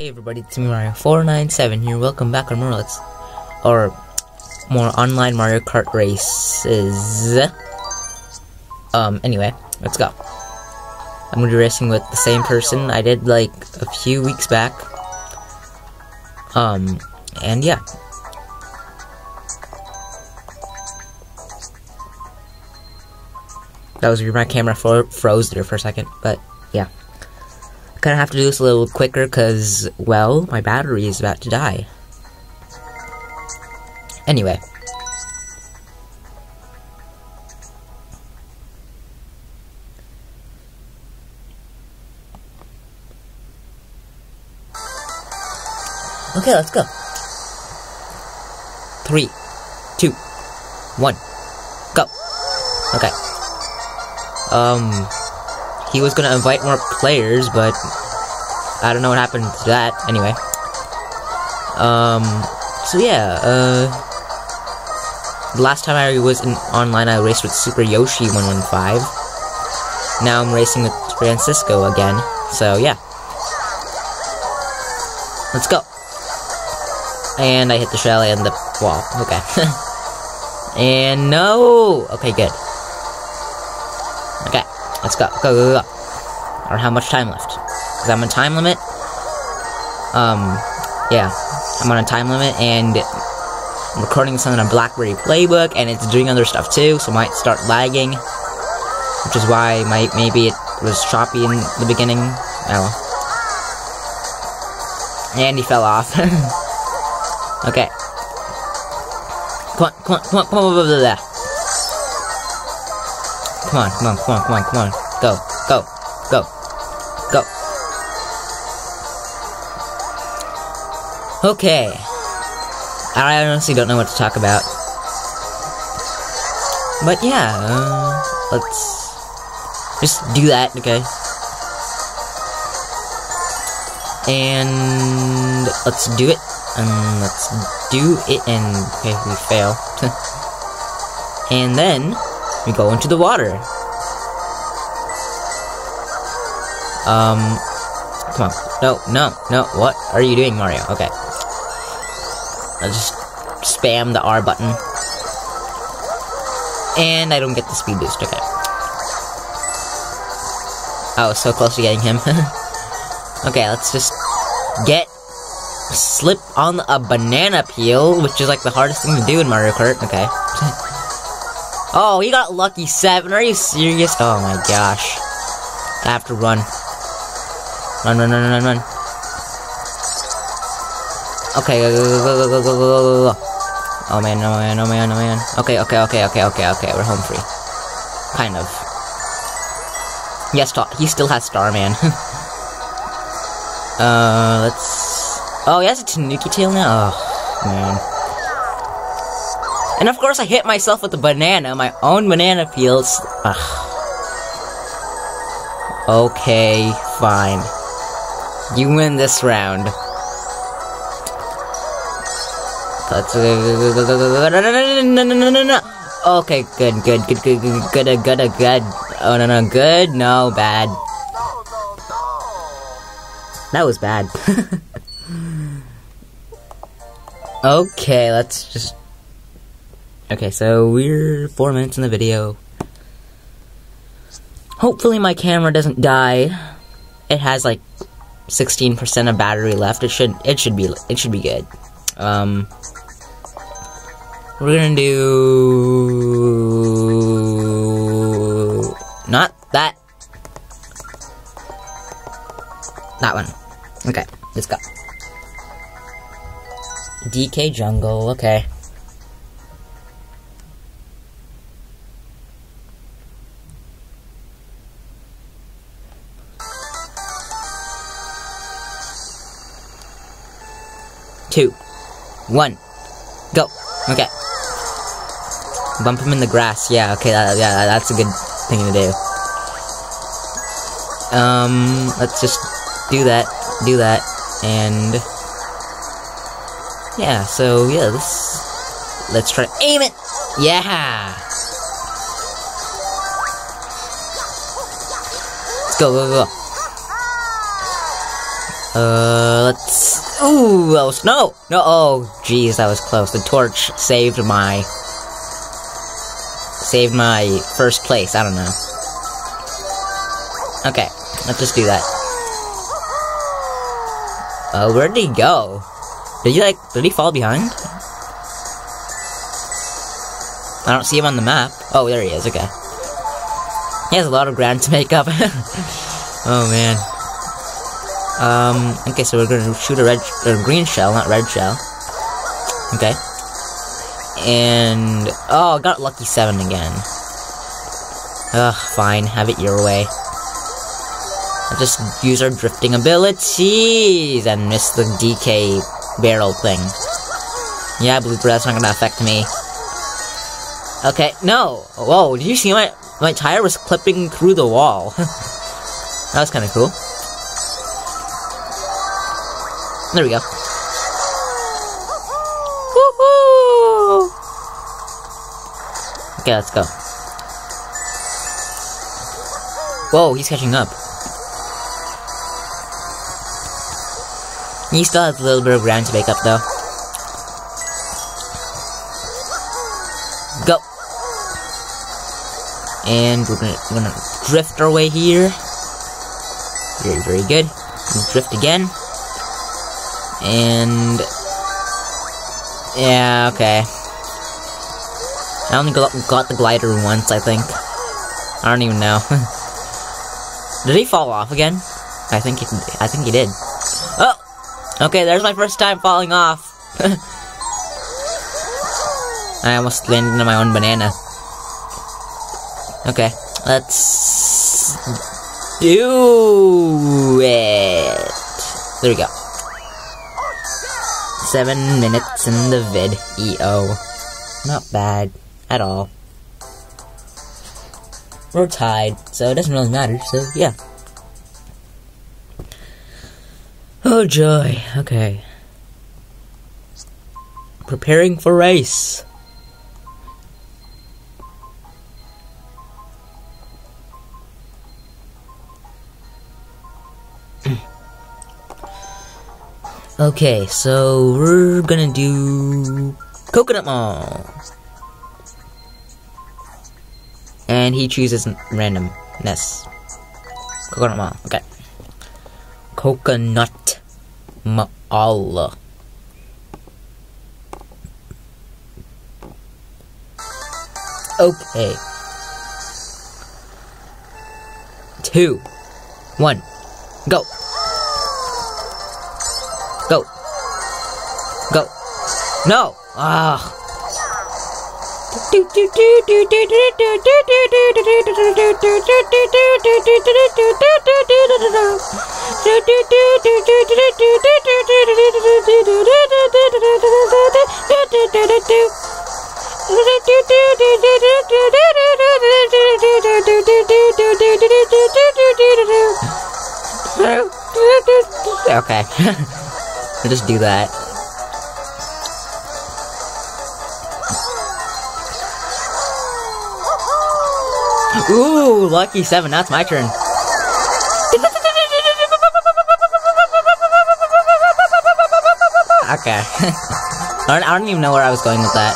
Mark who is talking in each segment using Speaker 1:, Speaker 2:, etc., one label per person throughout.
Speaker 1: Hey everybody, it's me Mario497 here, welcome back on more Let's, or more online Mario Kart races. Um, anyway, let's go. I'm gonna be racing with the same person I did like a few weeks back. Um, and yeah. That was where my camera fro froze there for a second, but yeah. Gonna have to do this a little quicker because, well, my battery is about to die. Anyway. Okay, let's go. Three, two, one, go. Okay. Um, he was gonna invite more players, but I don't know what happened to that. Anyway. Um, so yeah, uh, the last time I was in online, I raced with Super Yoshi 115. Now I'm racing with Francisco again, so yeah. Let's go. And I hit the shell and the wall. Okay. and no! Okay, good. Okay, let's go. Go, go, go. Much time left. Because I'm on time limit. Um, yeah. I'm on a time limit, and I'm recording this on a BlackBerry Playbook, and it's doing other stuff too, so it might start lagging. Which is why my, maybe it was choppy in the beginning. Oh. And he fell off. okay. Come on, come on, come on, come on. Come on, come on, come on, come on, come on. Go, go, go, go. Okay. I honestly don't know what to talk about. But yeah, uh, let's just do that, okay? And let's do it. And let's do it and okay, we fail. and then we go into the water. Um come on. No, no, no. What are you doing, Mario? Okay. I'll just spam the R button. And I don't get the speed boost, okay. I was so close to getting him. okay, let's just get slip on a banana peel, which is like the hardest thing to do in Mario Kart. Okay. oh, he got lucky seven. Are you serious? Oh my gosh. I have to run. Run, run, run, run, run. Okay, go, go, go, go, go, go, go, go, go. Oh man, oh man, oh man, oh man. Okay, okay, okay, okay, okay, okay, we're home free. Kind of. Yes, he still has Starman. uh, let's... Oh, he has a Tanuki tail now? Oh, man. And of course I hit myself with the banana, my own banana peels. Ugh. Okay, fine. You win this round. Okay, good, good, good, good, good, good, good, good. Oh no, no, good, no, bad. That was bad. okay, let's just. Okay, so we're four minutes in the video. Hopefully, my camera doesn't die. It has like 16% of battery left. It should. It should be. It should be good. Um. We're gonna do not that. That one. Okay, let's go. DK Jungle, okay. One, go. Okay. Bump him in the grass. Yeah, okay, that, yeah, that's a good thing to do. Um, let's just do that, do that, and... Yeah, so, yeah, this... Let's try aim it! Yeah! Let's go, go, go. Uh, let's close. No! No, oh, jeez, that was close. The torch saved my... Saved my first place, I don't know. Okay, let's just do that. Uh, where did he go? Did he, like, did he fall behind? I don't see him on the map. Oh, there he is, okay. He has a lot of ground to make up. oh, man. Um, okay, so we're gonna shoot a red, a green shell, not red shell. Okay. And, oh, got lucky 7 again. Ugh, fine, have it your way. I'll just use our drifting abilities and miss the DK barrel thing. Yeah, Blooper, that's not gonna affect me. Okay, no! Whoa, did you see my- my tire was clipping through the wall. that was kinda cool. There we go. Okay, let's go. Whoa, he's catching up. He still has a little bit of ground to make up, though. Go! And we're gonna, we're gonna drift our way here. Very, very good. Drift again. And... Yeah, okay. I only got, got the glider once, I think. I don't even know. did he fall off again? I think he, I think he did. Oh! Okay, there's my first time falling off. I almost landed on my own banana. Okay, let's do it. There we go. Seven minutes in the vid. EO. Not bad at all. We're tied, so it doesn't really matter, so yeah. Oh joy, okay. Preparing for race. Okay, so we're gonna do Coconut Mall. And he chooses randomness. Coconut Mall, okay. Coconut Mall. Okay. Two. One. Go. Go. Go. No. Ah. Okay. Just do that. Ooh, lucky seven. That's my turn. Okay. I, don't, I don't even know where I was going with that.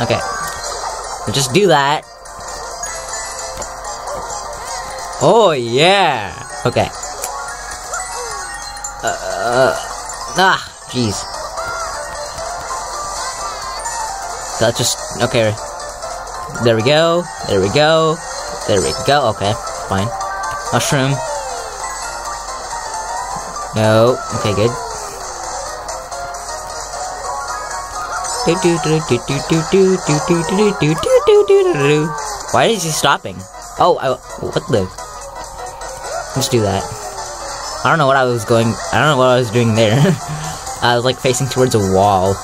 Speaker 1: okay. Just do that. Oh, yeah. Okay. Uh, ah, jeez. That just, okay. There we go, there we go, there we go, okay, fine. Mushroom. No, okay, good. Why is he stopping? Oh, I, what the? Let's do that. I don't know what I was going, I don't know what I was doing there. I was like facing towards a wall.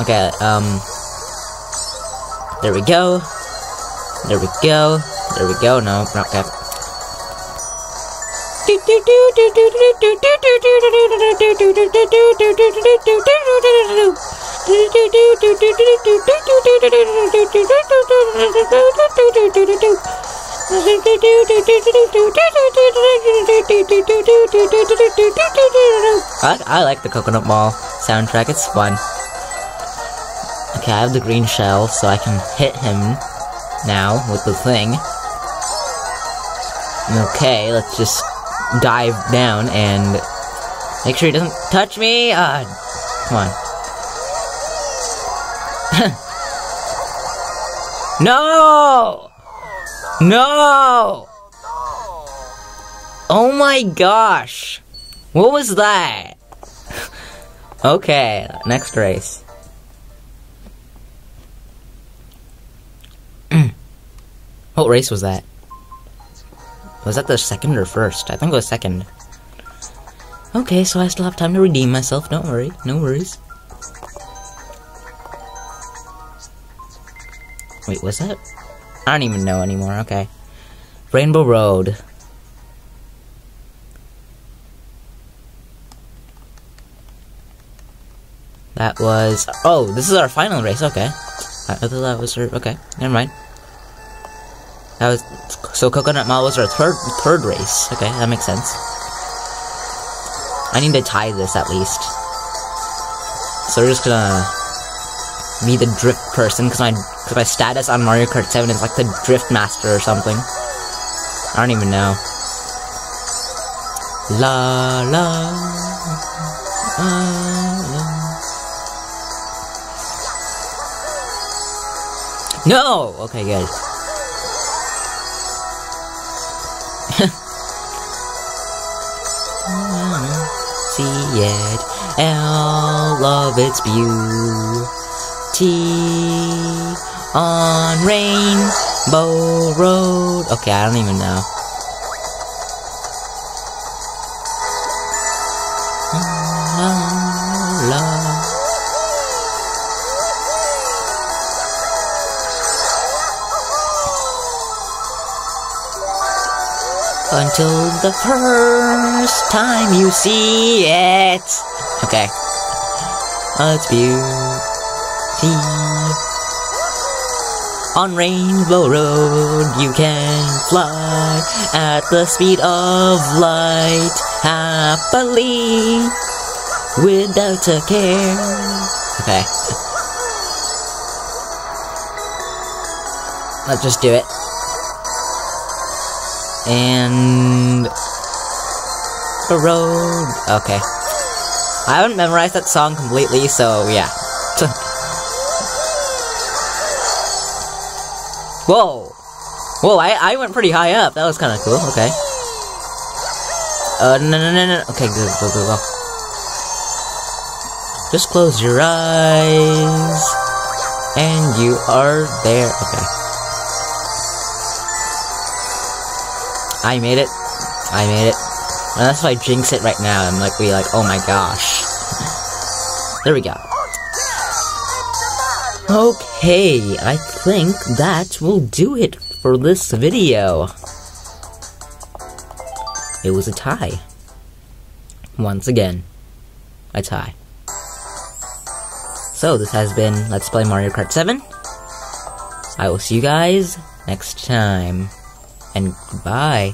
Speaker 1: Okay, um, there we go. There we go. There we go. No, not okay. I, I like the Coconut Mall soundtrack, it's fun. Okay, I have the green shell, so I can hit him now with the thing. Okay, let's just dive down and make sure he doesn't touch me. Uh, come on. no! No! Oh my gosh! What was that? okay, next race. what race was that? Was that the second or first? I think it was second. Okay, so I still have time to redeem myself. Don't worry. No worries. Wait, was that? I don't even know anymore. Okay. Rainbow Road. That was... Oh, this is our final race, okay. I thought that was her... Okay, never mind. That was... So Coconut Mall was our third, third race. Okay, that makes sense. I need to tie this at least. So we're just gonna... Be the drift person, because my, cause my status on Mario Kart 7 is like the drift master or something. I don't even know. La la... Uh, No! Okay, good. See it, all of its beauty on Rainbow Road. Okay, I don't even know. Until the first time you see it. Okay. Oh, it's beauty. On Rainbow Road, you can fly at the speed of light happily without a care. Okay. Let's just do it and the road. Okay. I haven't memorized that song completely, so yeah. Whoa! Whoa, I, I went pretty high up. That was kind of cool. Okay. Uh, no, no, no, no. Okay, good, go, go, go. Just close your eyes. And you are there. Okay. I made it. I made it. And that's why I jinx it right now. I'm like, be like, oh my gosh. there we go. Okay, I think that will do it for this video. It was a tie. Once again, a tie. So, this has been Let's Play Mario Kart 7. I will see you guys next time and goodbye.